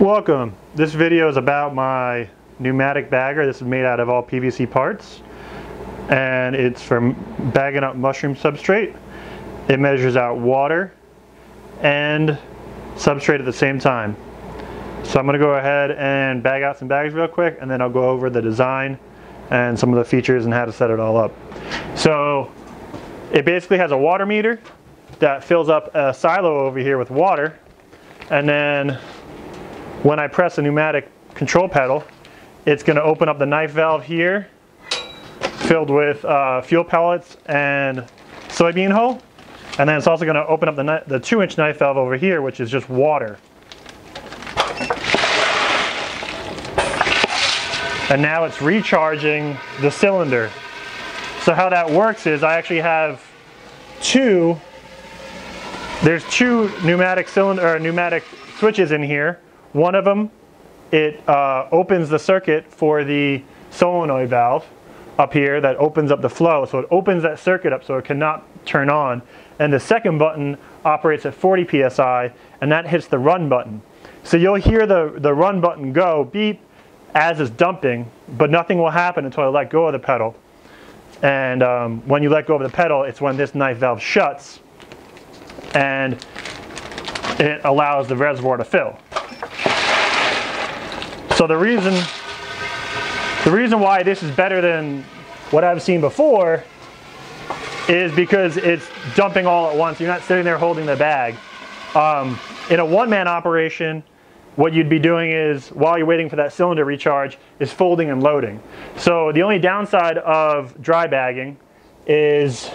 Welcome. This video is about my pneumatic bagger. This is made out of all PVC parts and it's for bagging up mushroom substrate. It measures out water and substrate at the same time. So I'm going to go ahead and bag out some bags real quick and then I'll go over the design and some of the features and how to set it all up. So it basically has a water meter that fills up a silo over here with water and then when I press the pneumatic control pedal, it's going to open up the knife valve here, filled with uh, fuel pellets and soybean hull. And then it's also going to open up the, the two inch knife valve over here, which is just water. And now it's recharging the cylinder. So how that works is I actually have two, there's two pneumatic cylinder or pneumatic switches in here one of them, it uh, opens the circuit for the solenoid valve up here that opens up the flow. So it opens that circuit up so it cannot turn on. And the second button operates at 40 psi and that hits the run button. So you'll hear the, the run button go beep as it's dumping, but nothing will happen until I let go of the pedal. And um, when you let go of the pedal, it's when this knife valve shuts and it allows the reservoir to fill. So the reason, the reason why this is better than what I've seen before is because it's dumping all at once. You're not sitting there holding the bag. Um, in a one-man operation, what you'd be doing is, while you're waiting for that cylinder recharge, is folding and loading. So the only downside of dry bagging is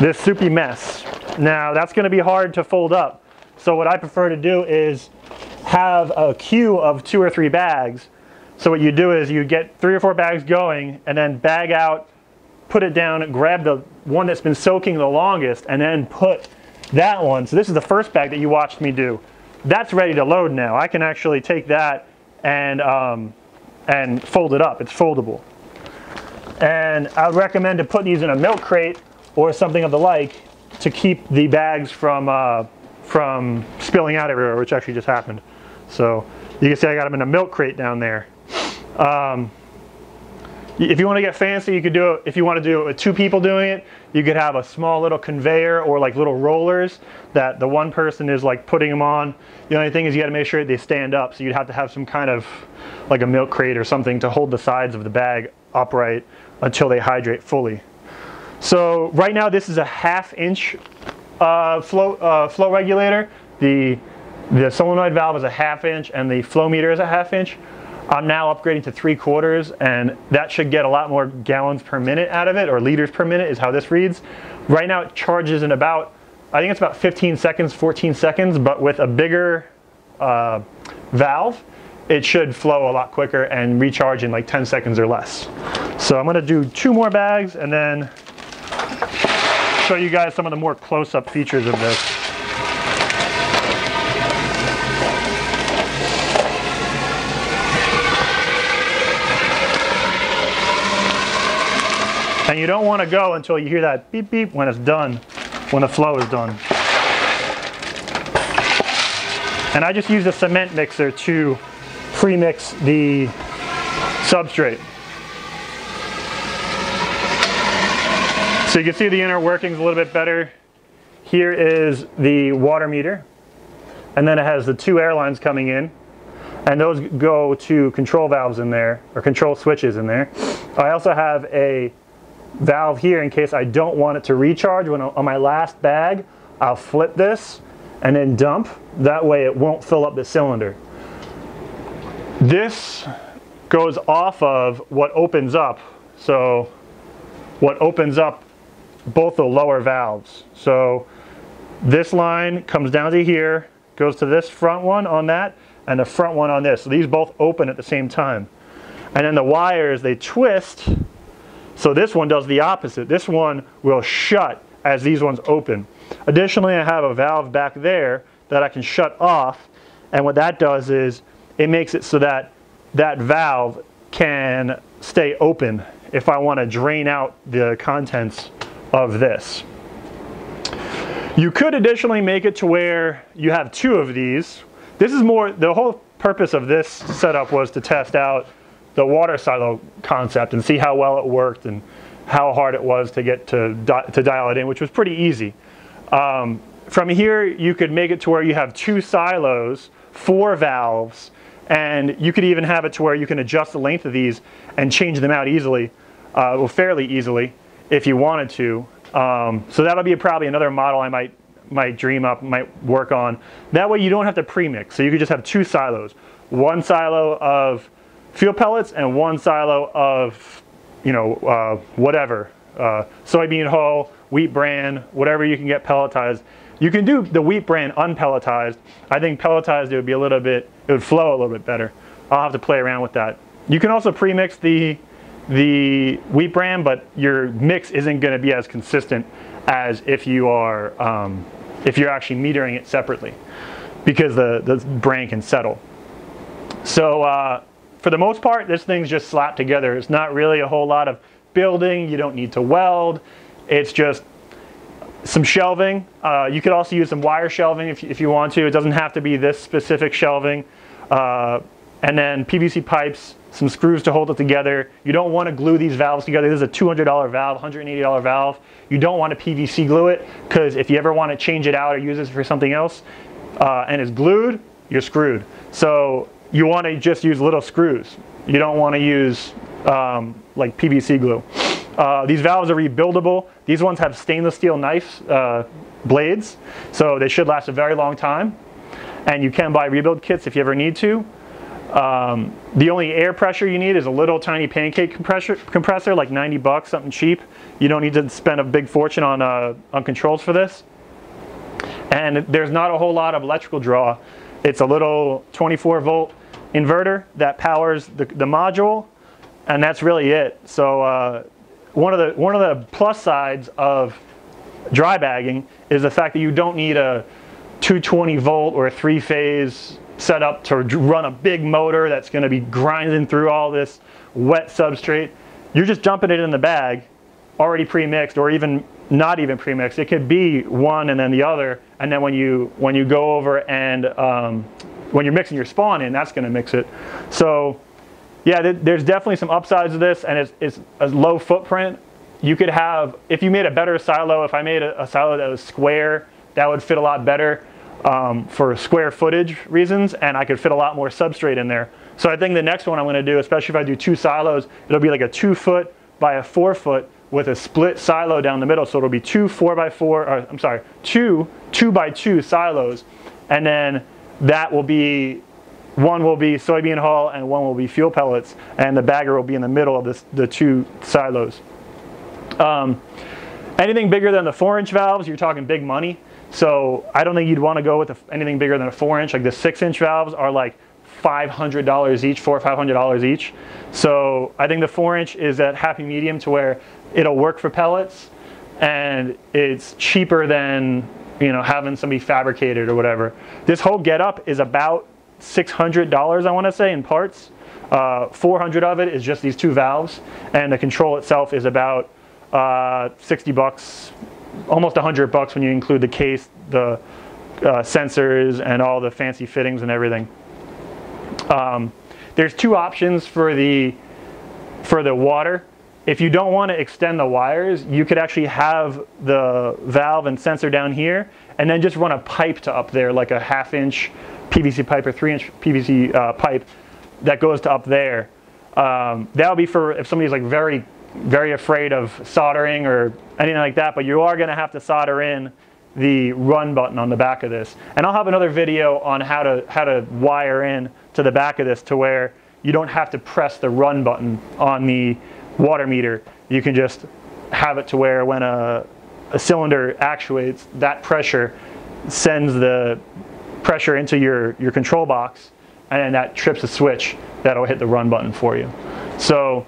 this soupy mess. Now that's gonna be hard to fold up. So what I prefer to do is have a queue of two or three bags. So what you do is you get three or four bags going and then bag out, put it down, grab the one that's been soaking the longest and then put that one. So this is the first bag that you watched me do. That's ready to load now. I can actually take that and, um, and fold it up. It's foldable. And I would recommend to put these in a milk crate or something of the like to keep the bags from, uh, from spilling out everywhere, which actually just happened. So you can see I got them in a milk crate down there. Um, if you want to get fancy, you could do it, if you want to do it with two people doing it, you could have a small little conveyor or like little rollers that the one person is like putting them on. The only thing is you got to make sure they stand up. So you'd have to have some kind of like a milk crate or something to hold the sides of the bag upright until they hydrate fully. So right now this is a half inch uh, flow, uh, flow regulator. The the solenoid valve is a half inch and the flow meter is a half inch. I'm now upgrading to three quarters and that should get a lot more gallons per minute out of it or liters per minute is how this reads. Right now it charges in about, I think it's about 15 seconds, 14 seconds, but with a bigger uh, valve, it should flow a lot quicker and recharge in like 10 seconds or less. So I'm gonna do two more bags and then show you guys some of the more close-up features of this. You don't want to go until you hear that beep beep when it's done, when the flow is done. And I just use a cement mixer to pre-mix the substrate. So you can see the inner workings a little bit better. Here is the water meter. And then it has the two air lines coming in. And those go to control valves in there, or control switches in there. I also have a valve here in case I don't want it to recharge. When on my last bag, I'll flip this and then dump. That way it won't fill up the cylinder. This goes off of what opens up. So what opens up both the lower valves. So this line comes down to here, goes to this front one on that, and the front one on this. So these both open at the same time. And then the wires, they twist so this one does the opposite. This one will shut as these ones open. Additionally, I have a valve back there that I can shut off. And what that does is it makes it so that that valve can stay open if I want to drain out the contents of this. You could additionally make it to where you have two of these. This is more, the whole purpose of this setup was to test out the water silo concept and see how well it worked and how hard it was to get to, to dial it in, which was pretty easy. Um, from here, you could make it to where you have two silos, four valves, and you could even have it to where you can adjust the length of these and change them out easily, uh, well, fairly easily, if you wanted to. Um, so that'll be probably another model I might might dream up, might work on. That way you don't have to premix. So you could just have two silos. One silo of fuel pellets and one silo of, you know, uh, whatever. Uh, soybean hull, wheat bran, whatever you can get pelletized. You can do the wheat bran unpelletized. I think pelletized it would be a little bit, it would flow a little bit better. I'll have to play around with that. You can also premix the the wheat bran, but your mix isn't going to be as consistent as if you are um, if you're actually metering it separately, because the the bran can settle. So uh, for the most part, this thing's just slapped together. It's not really a whole lot of building. You don't need to weld. It's just some shelving. Uh, you could also use some wire shelving if, if you want to. It doesn't have to be this specific shelving. Uh, and then PVC pipes, some screws to hold it together. You don't want to glue these valves together. This is a $200 valve, $180 valve. You don't want to PVC glue it because if you ever want to change it out or use it for something else uh, and it's glued, you're screwed. So you want to just use little screws. You don't want to use um, like PVC glue. Uh, these valves are rebuildable. These ones have stainless steel knife uh, blades, so they should last a very long time. And you can buy rebuild kits if you ever need to. Um, the only air pressure you need is a little tiny pancake compressor, compressor, like 90 bucks, something cheap. You don't need to spend a big fortune on, uh, on controls for this. And there's not a whole lot of electrical draw. It's a little 24 volt inverter that powers the, the module, and that's really it. So uh, one of the one of the plus sides of dry bagging is the fact that you don't need a 220 volt or a three phase setup to run a big motor that's going to be grinding through all this wet substrate. You're just dumping it in the bag, already pre-mixed, or even not even pre-mixed. It could be one and then the other, and then when you when you go over and um, when you're mixing your spawn in, that's going to mix it. So yeah, th there's definitely some upsides to this, and it's, it's, a low footprint. You could have, if you made a better silo, if I made a, a silo that was square, that would fit a lot better um, for square footage reasons, and I could fit a lot more substrate in there. So I think the next one I'm going to do, especially if I do two silos, it'll be like a two foot by a four foot with a split silo down the middle. So it'll be two four by four, or I'm sorry, two two by two silos, and then that will be one will be soybean hull and one will be fuel pellets, and the bagger will be in the middle of this, the two silos. Um, anything bigger than the four inch valves, you're talking big money. So I don't think you'd want to go with a, anything bigger than a four inch. Like the six inch valves are like $500 each, four or $500 each. So I think the four inch is that happy medium to where it'll work for pellets and it's cheaper than you know, having somebody fabricated or whatever. This whole getup is about $600, I want to say, in parts. Uh, 400 of it is just these two valves, and the control itself is about uh, 60 bucks, almost 100 bucks when you include the case, the uh, sensors, and all the fancy fittings and everything. Um, there's two options for the for the water. If you don't want to extend the wires, you could actually have the valve and sensor down here and then just run a pipe to up there, like a half inch PVC pipe or three inch PVC uh, pipe that goes to up there. Um, that would be for if somebody's like very, very afraid of soldering or anything like that, but you are gonna have to solder in the run button on the back of this. And I'll have another video on how to, how to wire in to the back of this to where you don't have to press the run button on the water meter. You can just have it to where when a, a cylinder actuates, that pressure sends the pressure into your, your control box and then that trips a switch that'll hit the run button for you. So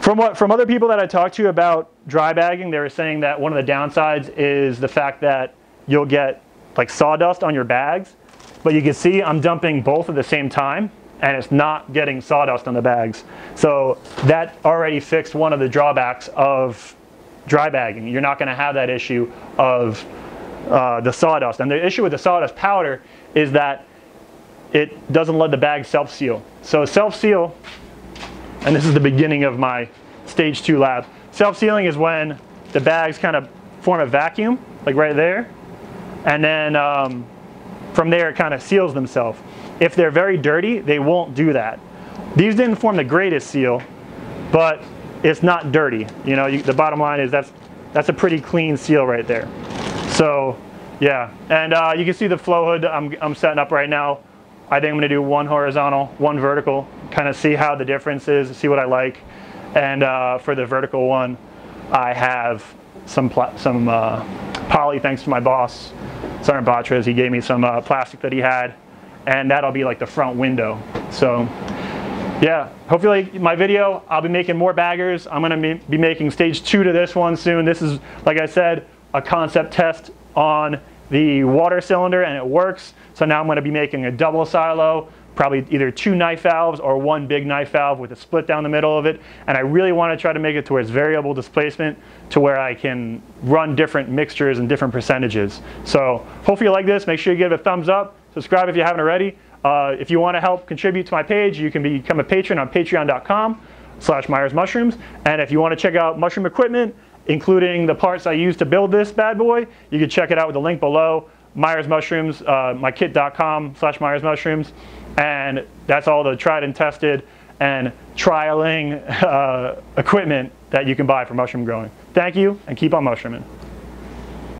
from what from other people that I talked to about dry bagging, they were saying that one of the downsides is the fact that you'll get like sawdust on your bags. But you can see I'm dumping both at the same time and it's not getting sawdust on the bags. So that already fixed one of the drawbacks of dry bagging. You're not going to have that issue of uh, the sawdust. And the issue with the sawdust powder is that it doesn't let the bag self-seal. So self-seal, and this is the beginning of my stage two lab. Self-sealing is when the bags kind of form a vacuum, like right there, and then um, from there it kind of seals themselves. If they're very dirty, they won't do that. These didn't form the greatest seal, but it's not dirty. You know, you, the bottom line is that's that's a pretty clean seal right there. So, yeah, and uh, you can see the flow hood I'm, I'm setting up right now. I think I'm gonna do one horizontal, one vertical, kind of see how the difference is, see what I like. And uh, for the vertical one, I have some some uh, poly thanks to my boss, Sergeant. He gave me some uh, plastic that he had, and that'll be like the front window. So yeah, hopefully my video, I'll be making more baggers. I'm gonna be making stage two to this one soon. This is, like I said, a concept test on the water cylinder and it works. So now I'm gonna be making a double silo, probably either two knife valves or one big knife valve with a split down the middle of it. And I really wanna try to make it to where it's variable displacement to where I can run different mixtures and different percentages. So hopefully you like this. Make sure you give it a thumbs up. Subscribe if you haven't already. Uh, if you want to help contribute to my page, you can become a patron on patreon.com slash Myers Mushrooms. And if you want to check out mushroom equipment, including the parts I use to build this bad boy, you can check it out with the link below. Myers Mushrooms, uh, mykit.com slash Myers Mushrooms. And that's all the tried and tested and trialing uh, equipment that you can buy for mushroom growing. Thank you, and keep on mushrooming.